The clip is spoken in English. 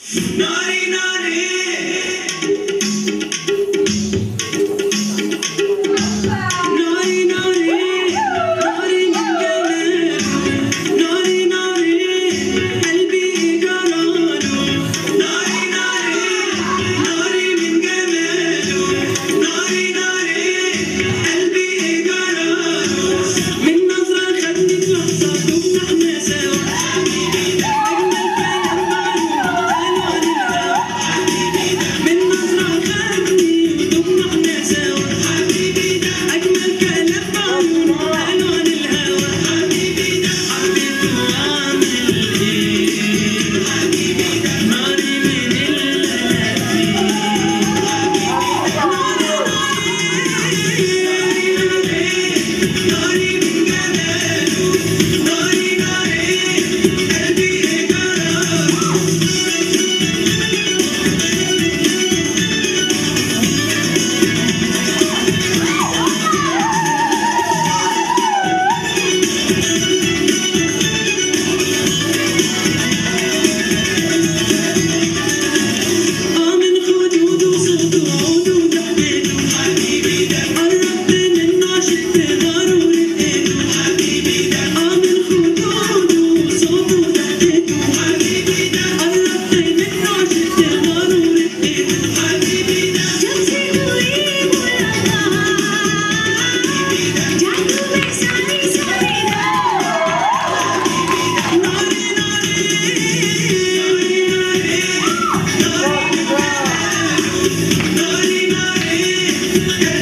नारी नारी Yeah.